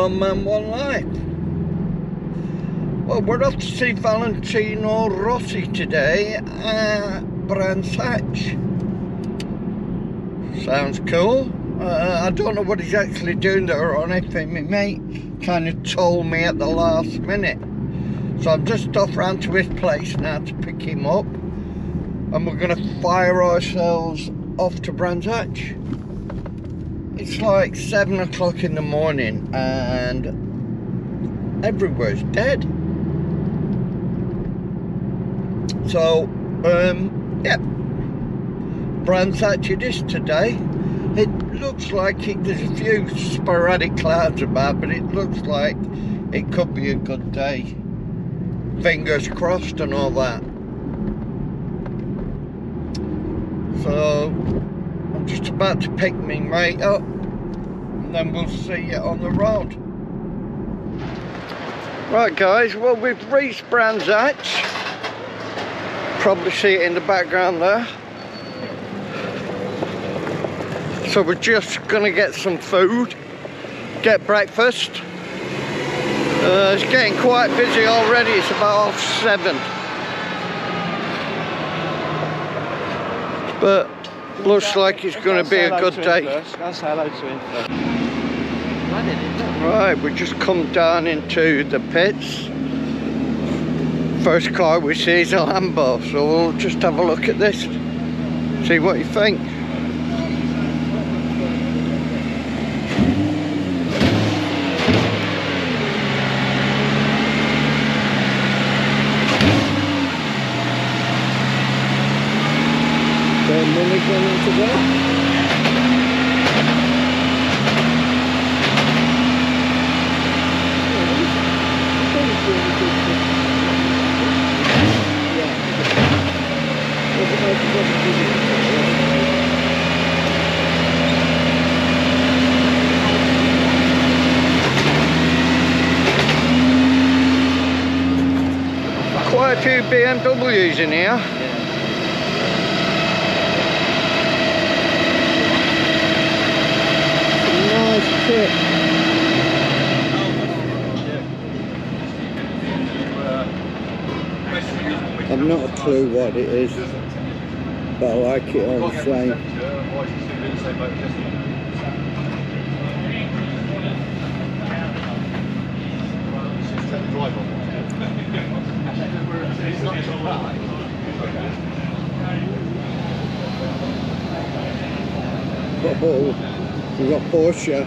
One Man One Life. Well, we're off to see Valentino Rossi today at Brands Hatch. Sounds cool. Uh, I don't know what he's actually doing there or anything. My mate kind of told me at the last minute. So I'm just off round to his place now to pick him up. And we're going to fire ourselves off to Brands Hatch. It's like 7 o'clock in the morning and everywhere's dead. So, um, yeah. Brands Hatch it is today. It looks like it, there's a few sporadic clouds about, but it looks like it could be a good day. Fingers crossed and all that. So, just about to pick me mate up and then we'll see you on the road. Right guys, well we've reached Brands Hatch. Probably see it in the background there. So we're just gonna get some food, get breakfast. Uh, it's getting quite busy already, it's about half seven. But looks like it's going to be a good day. Right, we just come down into the pits. First car we see is a Lambo, so we'll just have a look at this. See what you think. Quite a few BMWs in here. nice kit. I've not a clue what it is, but I like it all the same. Oh, we've got Porsche.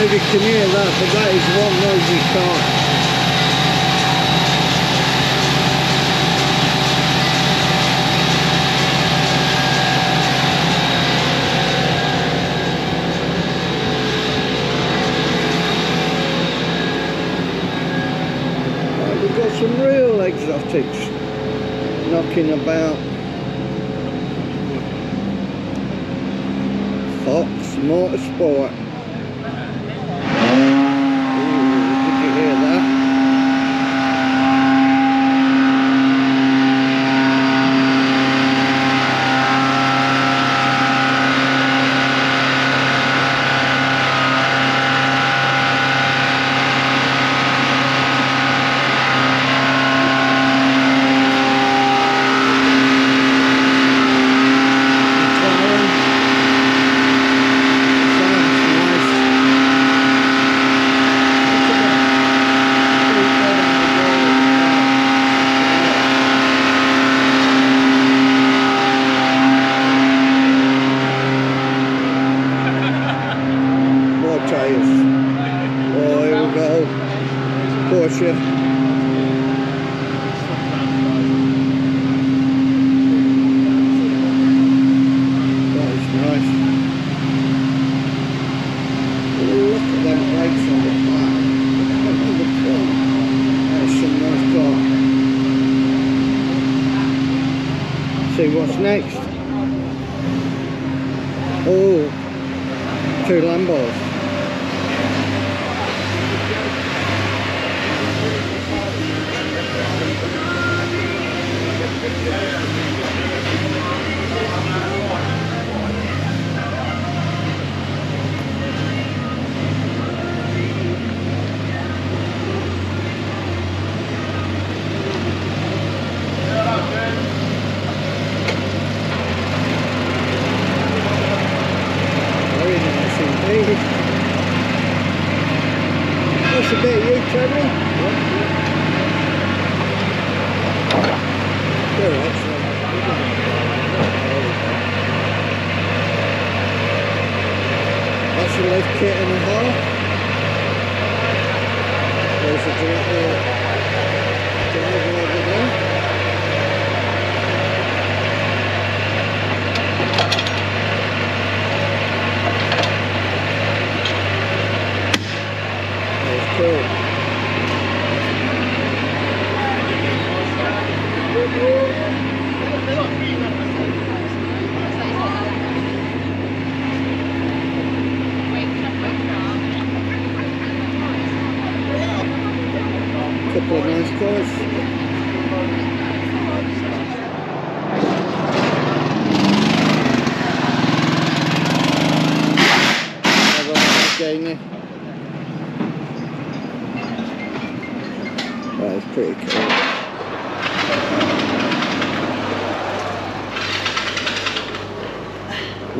know if you can hear that, but that is one noisy car. We've got some real exotics knocking about. Fox Motorsport.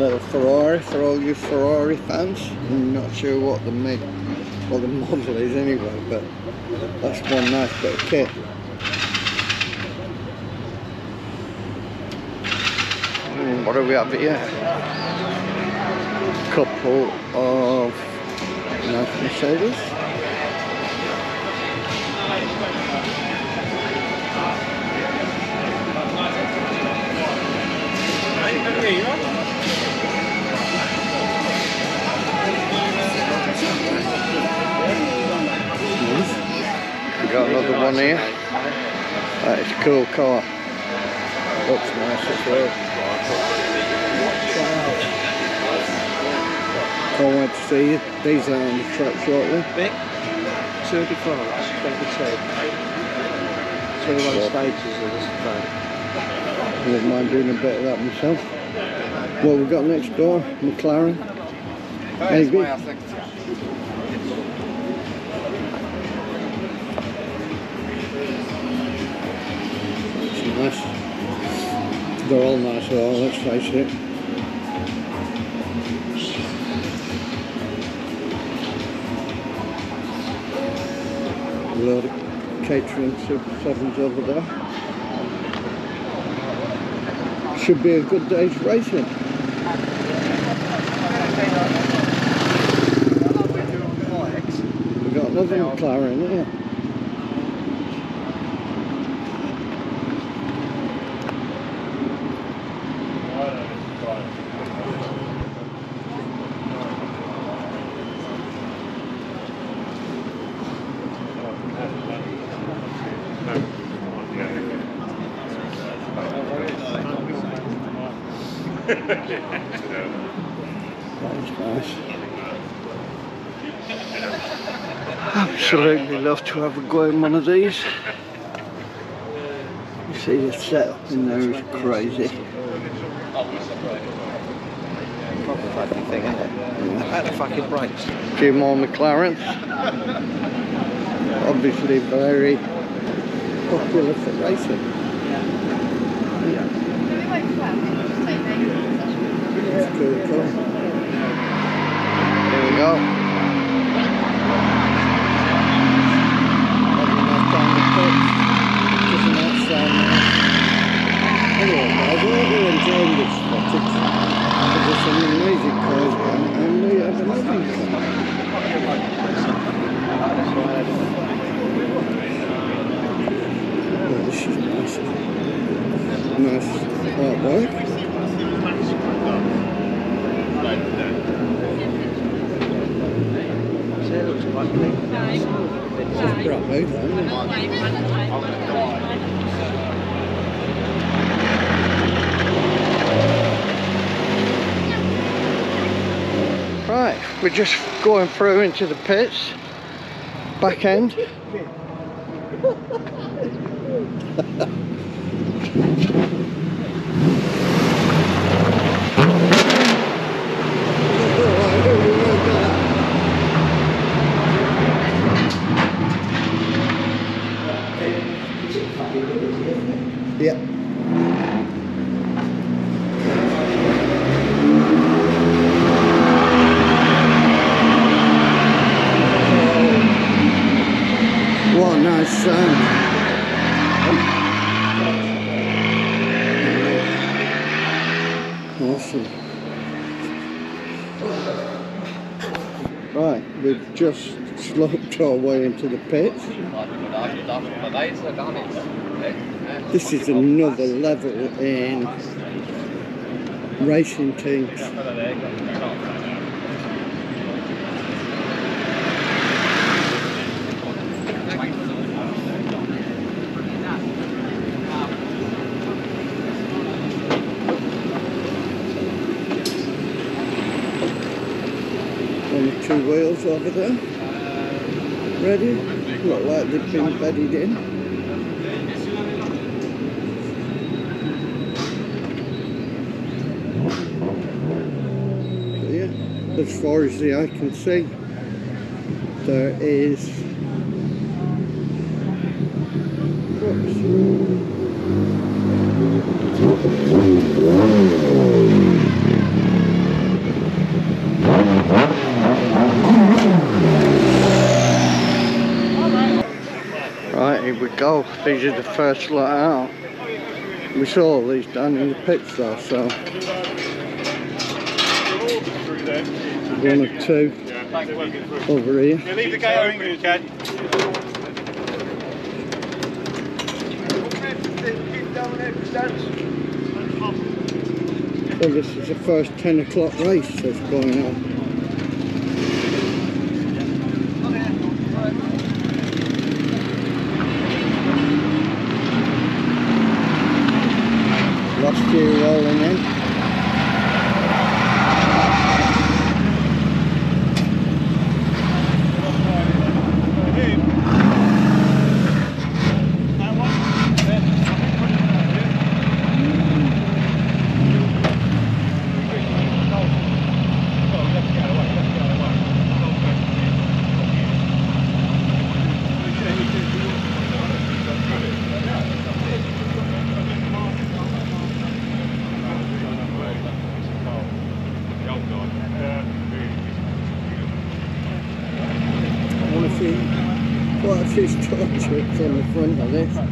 Little Ferrari for all you Ferrari fans. I'm not sure what the make, what the model is anyway, but that's one nice bit of kit. Hmm, what do we have here? A Couple of nice Mercedes. Nice. We got another one here. That is a cool car. Looks nice as well. Can't wait to see these out on the track shortly. Vic, Tour de France 22. 21 What? stages of this thing. Wouldn't mind doing a bit of that myself. What we got next door? McLaren. Maybe. They're all nice, all, let's face it. A lot of Caterham Super 7s over there. Should be a good day's racing. We've got another McLaren here. That is nice. Absolutely love to have a go in one of these. You see the setup in there is crazy. Proper fucking thing, isn't it? About the fucking brakes? A few more McLarens. Obviously very popular for racing. That's cool. We go. Having a nice time with Pip. Doesn't that sound nice? Anyway guys, I hope you're enjoying this footage. There's some amazing cars here and we have another car. It's brand new, though, isn't it? Right, we're just going through into the pits, back end. Yeah. What a nice sound. Awesome. We've just sloped our way into the pits. This is another level in racing teams. On the over there. Ready? Look like they've been bedded in. But yeah, as far as the eye can see, there is. Whoops. Right, here we go. These are the first lot out. We saw all these down in the pits though, so one or two over here. Yeah, leave the gate open if you can. So this is the first 10 o'clock race that's going on. Last few rolling in. I want to see quite a few store trips on the front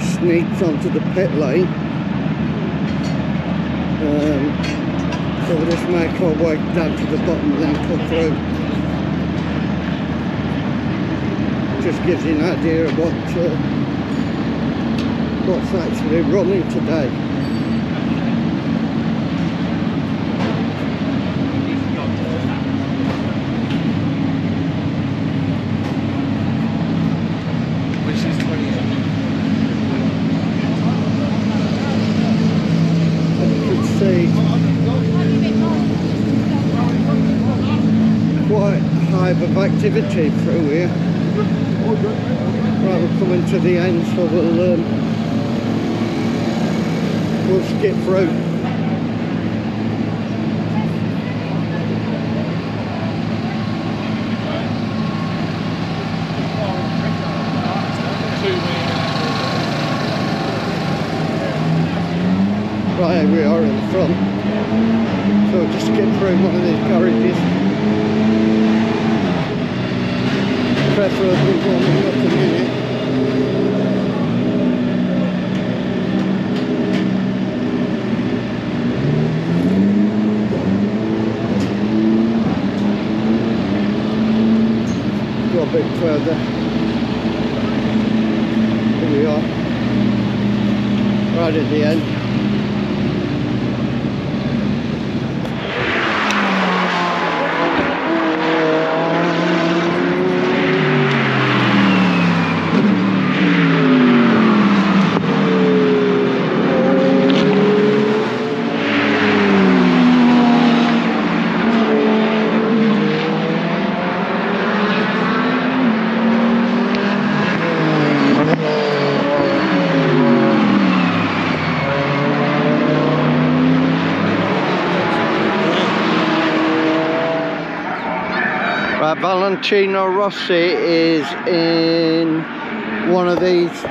just sneaks onto the pit lane. Um, so we'll just make our way down to the bottom and then come through. Just gives you an idea of what uh, what's actually running today. Which is 28. As you can see, quite a hive of activity through here. Right, we're coming to the end, so we'll um, we'll skip through. Right, we are in the front. So just skip through one of these Preferably warming up a minute. Go a bit further. Here we are. Right at the end. Right, Valentino Rossi is in one of these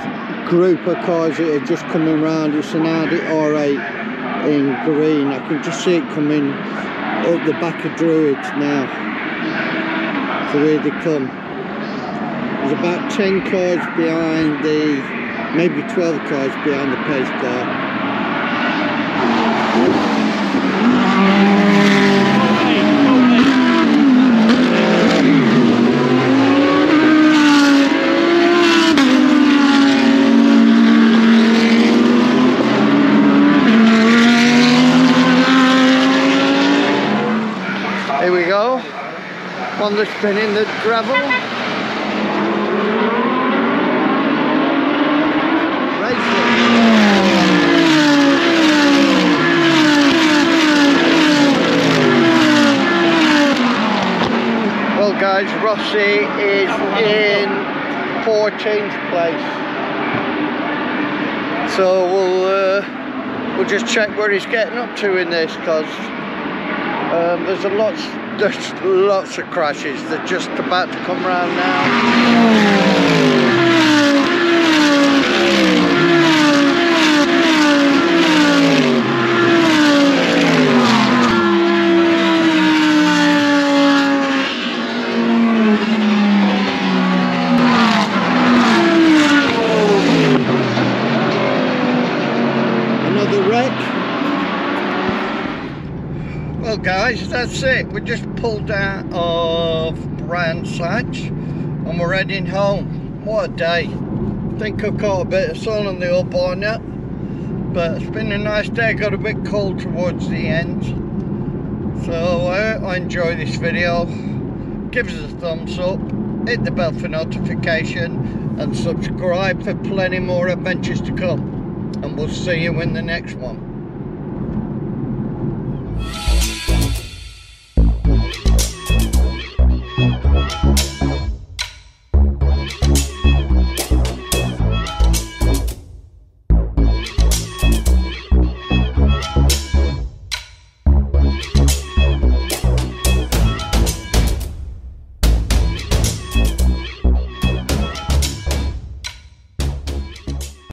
group of cars that are just coming round. It's an Audi R8 in green. I can just see it coming up the back of Druids now. So here they come. There's about 10 cars behind the, maybe 12 cars behind the pace car. Here we go. One that's been in the gravel. Well guys, Rossi is in 14th place. So we'll uh, we'll just check where he's getting up to in this because um, there's a lots, there's lots of crashes. They're just about to come round now. Another wreck. Well guys, that's it. We just pulled out of Brands Hatch and we're heading home. What a day. I think I've caught a bit of sun on the up on it. But it's been a nice day. Got a bit cold towards the end. So uh, I enjoy this video. Give us a thumbs up. Hit the bell for notification and subscribe for plenty more adventures to come. And we'll see you in the next one.